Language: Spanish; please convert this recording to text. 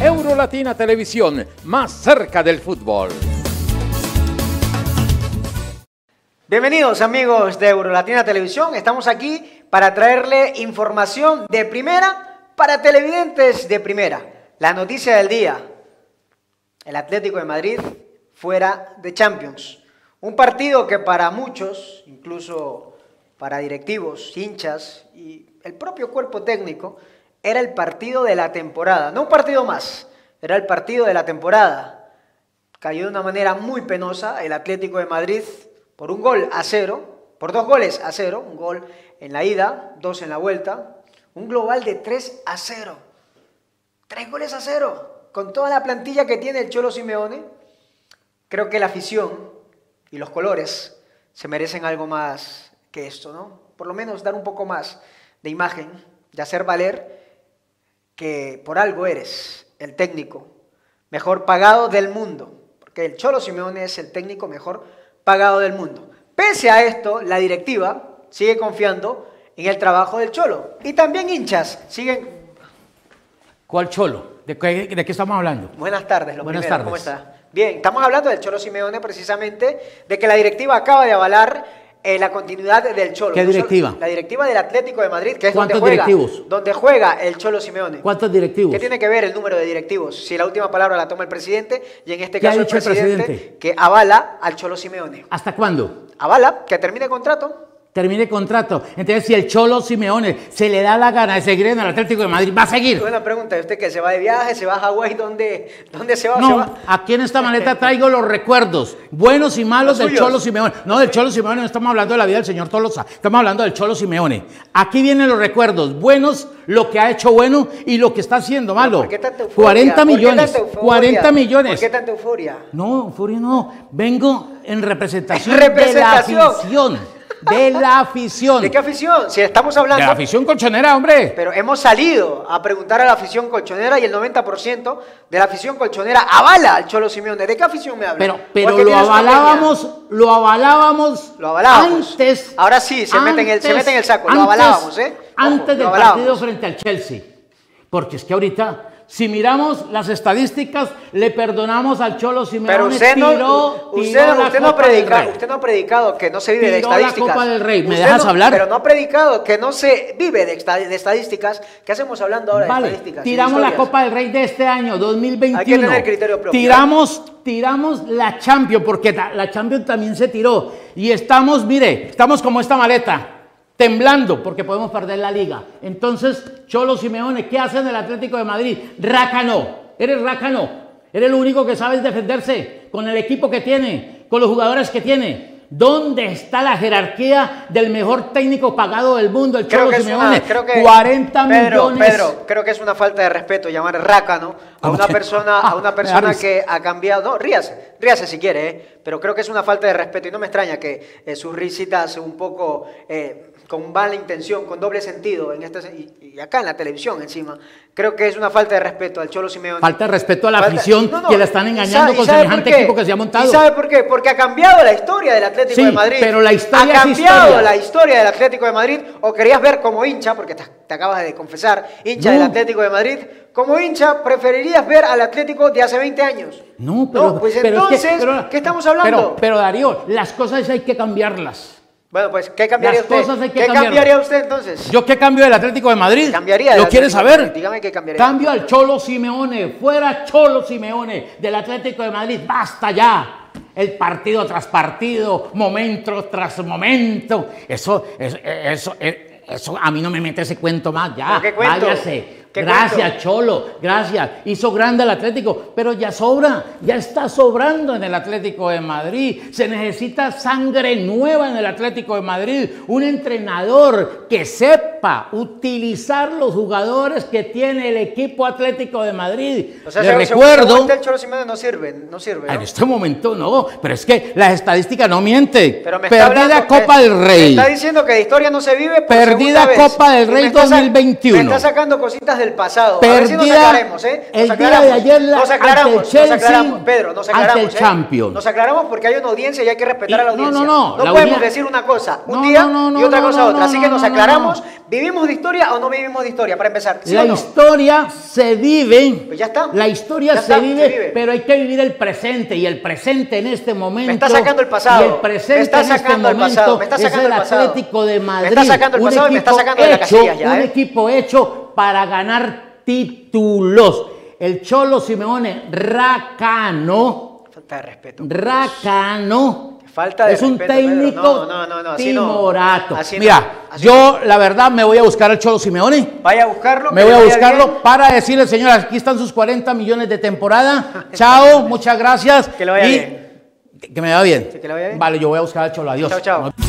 Eurolatina Televisión, más cerca del fútbol. Bienvenidos amigos de Eurolatina Televisión. Estamos aquí para traerle información de primera para televidentes de primera. La noticia del día. El Atlético de Madrid fuera de Champions. Un partido que para muchos, incluso para directivos, hinchas y el propio cuerpo técnico, era el partido de la temporada. No un partido más, era el partido de la temporada. Cayó de una manera muy penosa el Atlético de Madrid por un gol a cero, por dos goles a cero, un gol en la ida, dos en la vuelta, un global de 3 a 0. Tres goles a cero, con toda la plantilla que tiene el Cholo Simeone. Creo que la afición y los colores se merecen algo más que esto, ¿no? Por lo menos dar un poco más de imagen, de hacer valer que por algo eres el técnico mejor pagado del mundo, porque el Cholo Simeone es el técnico mejor pagado del mundo. Pese a esto, la directiva sigue confiando en el trabajo del Cholo. Y también hinchas siguen... ¿Cuál Cholo? ¿De qué, de qué estamos hablando? Buenas tardes, lo Buenas primero, tardes. ¿cómo está? Bien, estamos hablando del Cholo Simeone precisamente, de que la directiva acaba de avalar eh, la continuidad del Cholo. ¿Qué directiva? La directiva del Atlético de Madrid, que es donde ¿Cuántos juega, directivos? donde juega el Cholo Simeone. ¿Cuántos directivos? ¿Qué tiene que ver el número de directivos? Si la última palabra la toma el presidente y en este ¿Qué ha caso el dicho el presidente, presidente? que avala al Cholo Simeone. ¿Hasta cuándo? Avala que termine el contrato. Termine contrato. Entonces, si el Cholo Simeone se le da la gana de seguir en el Atlético de Madrid, va a seguir. Buena pregunta, ¿y ¿usted que se va de viaje, se va a Hawái? ¿Dónde, dónde se va? ¿Se No, va? aquí en esta maleta traigo los recuerdos, buenos y malos Los del. Cholo Simeone. No, del Cholo Simeone no estamos hablando de la vida del señor Tolosa, estamos hablando del Cholo Simeone. Aquí vienen los recuerdos, buenos, lo que ha hecho bueno y lo que está haciendo malo. ¿Por qué tanta euforia? 40 ¿Por qué millones, tanta euforia? 40 millones. ¿Por qué tanta euforia? No, euforia no. Vengo en representación, En representación. de la afición. De la afición. ¿De qué afición? Si estamos De hablando... la afición colchonera, hombre. Pero hemos salido a preguntar a la afición colchonera y el 90% de la afición colchonera avala al Cholo Simeone. ¿De qué afición me habla? Pero, pero lo avalábamos, lo avalábamos, Lo avalábamos. antes. Ahora sí, se meten el- se meten el saco, lo antes- avalábamos, ¿eh? Ojo, antes del avalábamos. partido frente al Chelsea. Porque es que ahorita, si miramos las estadísticas, le perdonamos al Cholo Simeone. Pero usted no, tiró- usted, tiró usted no ha predicado, Rey. usted no ha predicado que no se vive de Tiró la estadísticas. Copa del Rey. ¿Me Usted dejas no- hablar? Pero no ha predicado que no se vive de, esta- de estadísticas. ¿Qué hacemos hablando ahora de estadísticas? tiramos la? Copa del Rey de este año, 2021. Hay que tener criterio propio. Tiramos, tiramos la Champions, porque la Champions también se tiró. Y estamos, mire, estamos como esta maleta, temblando, porque podemos perder la liga. Entonces, Cholo Simeone, ¿qué hace en el Atlético de Madrid? Rácano, eres rácano. Eres el único que sabes defenderse con el equipo que tiene, con los jugadores que tiene. ¿Dónde está la jerarquía del mejor técnico pagado del mundo, el Creo Cholo que, Simeone? una, creo que 40 Pedro, millones. Pedro, creo que es una falta de respeto llamar rácano a ¿Cómo una persona, a una persona que ha cambiado. No, ríase, ríase si quiere, ¿eh? pero creo que es una falta de respeto y no me extraña que eh, sus risitas un poco eh, con mala intención, con doble sentido en este y, y acá en la televisión encima. Creo que es una falta de respeto al Cholo Simeone. Falta de respeto a la afición No, no, que la están engañando con semejante equipo que se ha montado. ¿Y sabe por qué? Porque ha cambiado la historia del Atlético Sí, de Madrid. pero la historia ha cambiado historia. la historia del Atlético de Madrid. O querías ver como hincha, porque te, te acabas de confesar, hincha No. del Atlético de Madrid. Como hincha, preferirías ver al Atlético de hace 20 años. No, pero, pues pero es que- entonces, pero- ¿qué estamos hablando? Pero, pero Darío, las cosas hay que cambiarlas. Bueno, pues, ¿qué cambiaría las usted? cosas hay que ¿Qué cambiaría usted entonces? ¿Yo qué cambio del Atlético de Madrid? Cambiaría ¿Lo quieres saber? Dígame qué cambiaría. Cambio al Cholo Simeone, fuera Cholo Simeone del Atlético de Madrid, basta ya. El partido tras partido, momento tras momento. Eso, eso, eso, eso, a mí no me mete ese cuento más, ya. ¿Pero qué cuento? Váyase. ¿Qué Gracias, cuento? Cholo, gracias. Hizo grande al Atlético, pero ya sobra, ya está sobrando en el Atlético de Madrid. Se necesita sangre nueva en el Atlético de Madrid. Un entrenador que sepa utilizar los jugadores que tiene el equipo Atlético de Madrid. O sea, Le según recuerdo. usted, el Cholo Simeone no sirve, no sirve. ¿no? En este momento no, pero es que la estadística no miente. Pero me está Perdida hablando- Copa me- del me Rey. está diciendo que de historia no se vive por Perdida vez. Copa del Rey me está sa- 2021. Me está sacando cositas del pasado. a ver si nos Perdida aclaremos, ¿eh? Nos el día aclaramos. de ayer la- nos ante aclaramos, el Chelsea, nos aclaramos, Pedro, nos ante aclaramos. el ¿eh? Champions. Nos aclaramos porque hay una audiencia y hay que respetar Y- a la no, audiencia. no, no, la podemos audiencia- decir una cosa un No, día no, no, y otra no, cosa no, otra. no, Así que no, nos no, no, aclaramos, ¿Vivimos de historia o no vivimos de historia? Para empezar. ¿sí la no? historia se vive. Pues ya está. La historia se, está, vive, se vive. pero hay que vivir el presente. Y el presente en este momento. está sacando el pasado. Y el presente Me está en este sacando el momento pasado. Me está es sacando el el pasado. Atlético de Me Madrid. está sacando el pasado y me está sacando de la casilla ya, Un ¿eh? equipo hecho para ganar títulos. El Cholo Simeone Racano. Falta de respeto. Racano. Falta de es un respeto, técnico No, no, no, no, así no. timorato. Así. Mira, Así yo la verdad me voy a buscar al Cholo Simeone. Vaya a buscarlo. Me voy a buscarlo bien. para decirle, señora, aquí están sus 40 millones de temporada. Chao, muchas gracias. Que le vaya y bien. Que me vaya bien. Sí, que le vaya bien. Vale, yo voy a buscar al Cholo. Adiós. Chao, chao.